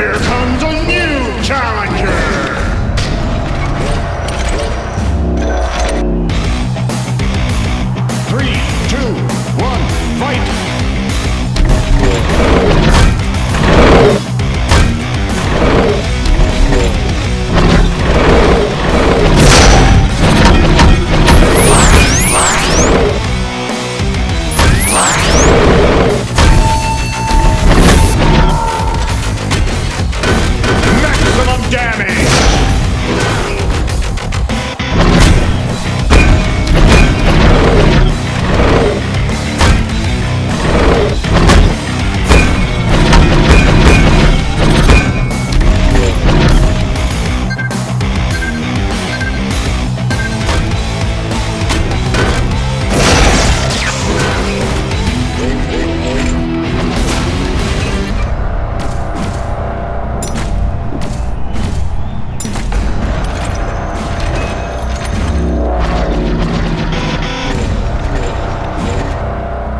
Here comes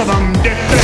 of them did